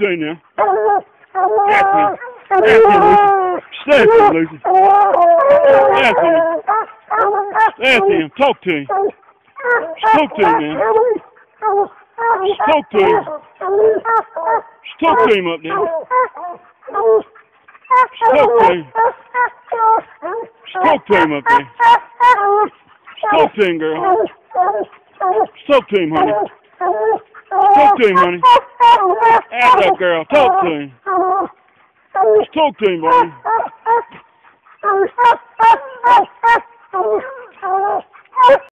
To him now. That's him. That's him, Lucy. That's him. That's him. Talk to him. Talk to him now. Talk to him. Talk to him up there. Talk to him. Talk to him up there. Talk to him, girl. Talk to him, honey. Talk to him, honey. Ask that girl. Talk to him. Talk to him, buddy.